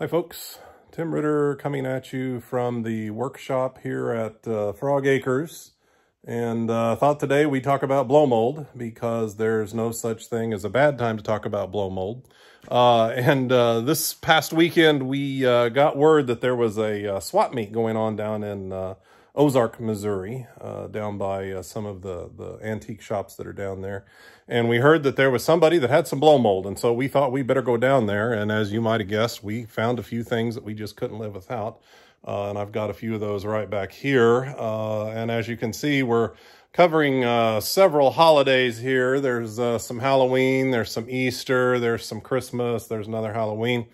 Hi folks, Tim Ritter coming at you from the workshop here at uh, Frog Acres. And uh, thought today we talk about blow mold because there's no such thing as a bad time to talk about blow mold. Uh, and uh, this past weekend we uh, got word that there was a uh, swap meet going on down in Ozark, Missouri, uh, down by uh, some of the, the antique shops that are down there. And we heard that there was somebody that had some blow mold. And so we thought we better go down there. And as you might have guessed, we found a few things that we just couldn't live without. Uh, and I've got a few of those right back here. Uh, and as you can see, we're covering uh, several holidays here. There's uh, some Halloween, there's some Easter, there's some Christmas, there's another Halloween.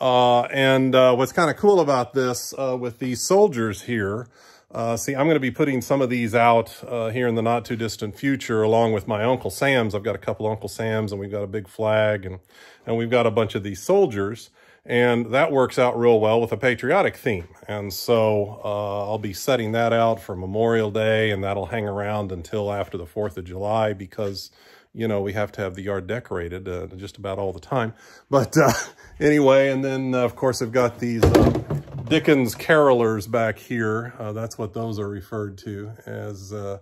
and what's kind of cool about this with these soldiers here, uh, see, I'm going to be putting some of these out uh, here in the not too distant future along with my Uncle Sam's. I've got a couple Uncle Sam's and we've got a big flag and, and we've got a bunch of these soldiers. And that works out real well with a patriotic theme. And so uh, I'll be setting that out for Memorial Day and that'll hang around until after the 4th of July because, you know, we have to have the yard decorated uh, just about all the time. But uh, anyway, and then of course I've got these uh, Dickens carolers back here. Uh, that's what those are referred to as uh,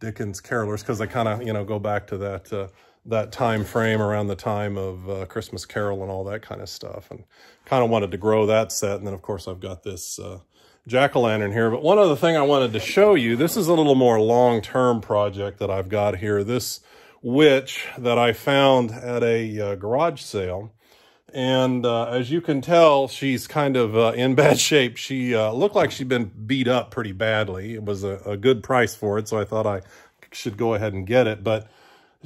Dickens carolers because they kind of, you know, go back to that uh, that time frame around the time of uh, Christmas Carol and all that kind of stuff. And kind of wanted to grow that set. And then, of course, I've got this uh, jack-o'-lantern here. But one other thing I wanted to show you, this is a little more long-term project that I've got here. This witch that I found at a uh, garage sale. And uh, as you can tell, she's kind of uh, in bad shape. She uh, looked like she'd been beat up pretty badly. It was a, a, good price for it, so I thought I should go ahead and get it. But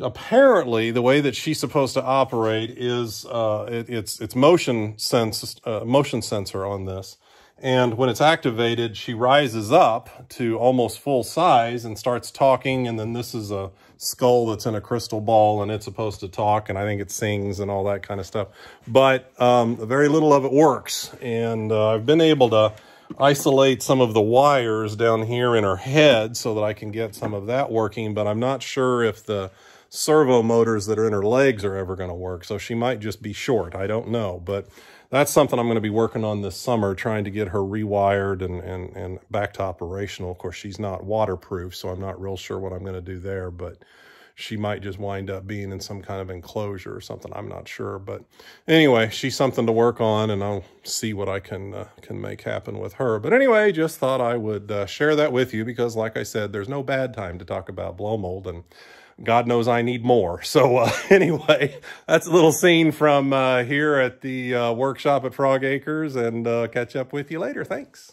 apparently, the way that she's supposed to operate is uh, it, it's it's motion sense uh, motion sensor on this. And when it's activated, she rises up to almost full size and starts talking. And then this is a skull that's in a crystal ball and it's supposed to talk. And I think it sings and all that kind of stuff. But um, very little of it works. And uh, I've been able to isolate some of the wires down here in her head so that I can get some of that working. But I'm not sure if the servo motors that are in her legs are ever going to work. So she might just be short. I don't know. But that's something I'm going to be working on this summer, trying to get her rewired and, and, and back to operational. Of course, she's not waterproof, so I'm not real sure what I'm going to do there, but she might just wind up being in some kind of enclosure or something. I'm not sure. But anyway, she's something to work on, and I'll see what I can uh, can make happen with her. But anyway, just thought I would uh, share that with you because, like I said, there's no bad time to talk about blow mold. And God knows I need more. So uh, anyway, that's a little scene from uh, here at the uh, workshop at Frog Acres and uh, catch up with you later. Thanks.